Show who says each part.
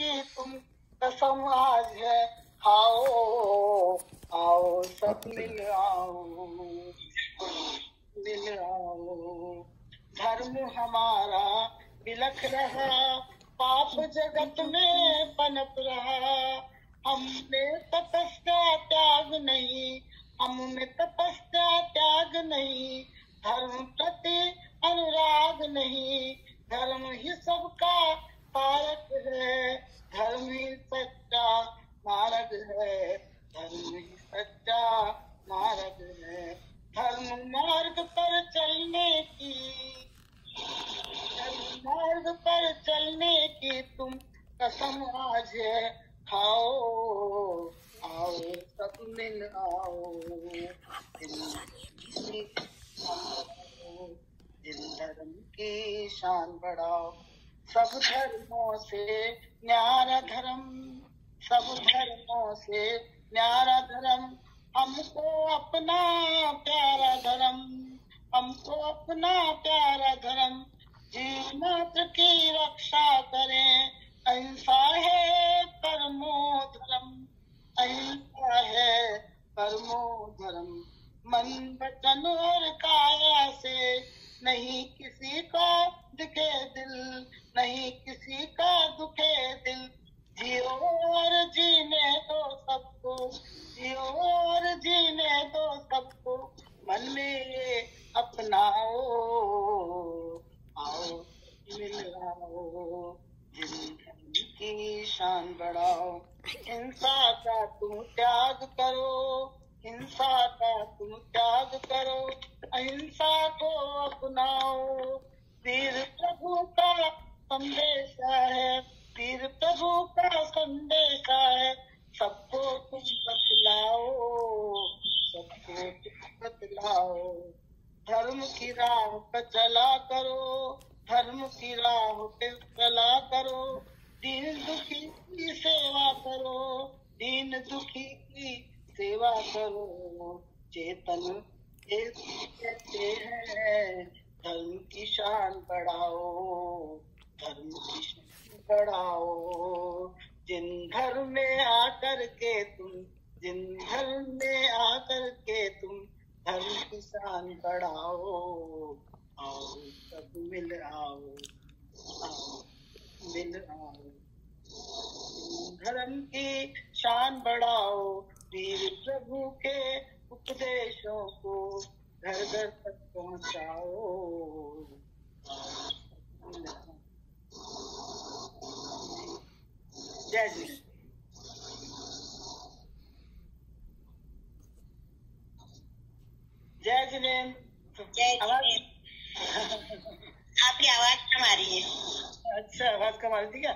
Speaker 1: की तुम कसम आज है आओ आओ सब मिल आओ मिल आओ धर्म हमारा बिलख रहा पाप जगत में पनप रहा। हमने तपस्या चलने की तुम कसम आज है खाओ, आओ सब मिल आओ जिन धर्म की शान बढ़ाओ। सब धर्मों से न्यारा धर्म, सब धर्मों से न्यारा धर्म। हमको अपना प्यारा धर्म, हमको अपना प्यारा धर्म। मात्र की रक्षा करें। अहिंसा है परमो धर्म अहिंसा है परमो धर्म मन वचन और काया से नहीं किसी का शान बढ़ाओ। हिंसा का तुम त्याग करो। हिंसा का तुम त्याग करो। अहिंसा को अपनाओ। वीर प्रभु का संदेश है। वीर प्रभु का संदेश है। सबको तुम बतलाओ। सबको तुम बतलाओ। धर्म की राह पर चला करो। धर्म की राह पे चला करो। दीन दुखी दुखी की सेवा करो, चेतन। कहते हैं, धर्म की शान बढ़ाओ, धर्म की शान बढ़ाओ। जिन धर्म में आकर के तुम, जिन धर्म में आकर के तुम धर्म की शान बढ़ाओ, आओ, सब मिल आओ आओ, मिल आओ। धर्म की शान बढ़ाओ वीर प्रभु के उपदेशों को घर घर तक पहुंचाओ। जय जी जय
Speaker 2: जय
Speaker 1: आवाज़।
Speaker 2: आपकी आवाज़ कम आ रही है।
Speaker 1: अच्छा आवाज़ कम आ रही थी क्या?